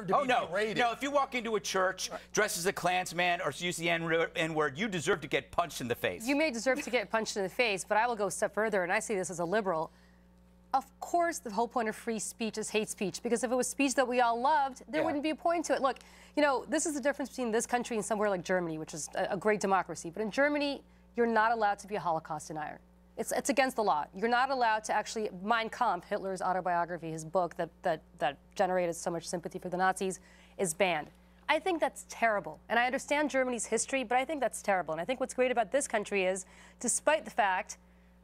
deserve to Oh be no, berated. no! If you walk into a church dressed as a Klansman or use the N word, you deserve to get punched in the face. You may deserve to get punched in the face, but I will go a step further, and I see this as a liberal. Of course, the whole point of free speech is hate speech, because if it was speech that we all loved, there Yeah. wouldn't be a point to it. Look, you know, this is the difference between this country and somewhere like Germany, which is a, a great democracy. But in Germany, you're not allowed to be a Holocaust denier. It's, it's against the law. You're not allowed to actually, Mein Kampf, Hitler's autobiography, his book that, that, that generated so much sympathy for the Nazis, is banned. I think that's terrible. And I understand Germany's history, but I think that's terrible. And I think what's great about this country is, despite the fact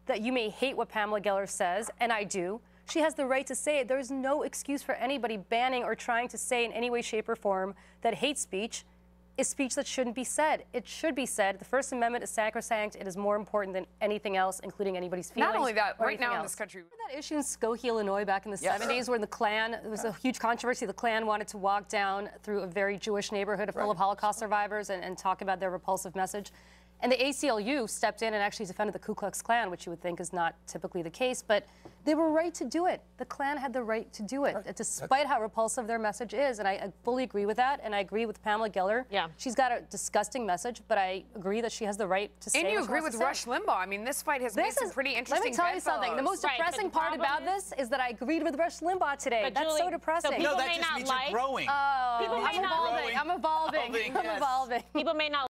that you may hate what Pamela Geller says, and I do, she has the right to say it. There's no excuse for anybody banning or trying to say in any way, shape, or form that hate speech is speech that shouldn't be said. It should be said. The First Amendment is sacrosanct. It is more important than anything else, including anybody's feelings. Not only that, right now anything in this country. Remember that issue in Skokie, Illinois, back in the Yes. 70s, where the Klan, there was a huge controversy. The Klan wanted to walk down through a very Jewish neighborhood full of Holocaust survivors and, and talk about their repulsive message. And the ACLU stepped in and actually defended the Ku Klux Klan, which you would think is not typically the case, but they were right to do it. The Klan had the right to do it, despite how repulsive their message is. And I, I fully agree with that. And I agree with Pamela Geller. Yeah. She's got a disgusting message, but I agree that she has the right to say And you what she agree wants with Rush say. Limbaugh. I mean, this fight has made This some pretty interesting Let me tell you something. The most Right, depressing the part about is- this is that I agreed with Rush Limbaugh today. But That's so Julie, so depressing. people no, that may just not means like- you're growing. Oh, People I'm may not- evolving. I'm evolving. Evolving, I'm yes. evolving. People may not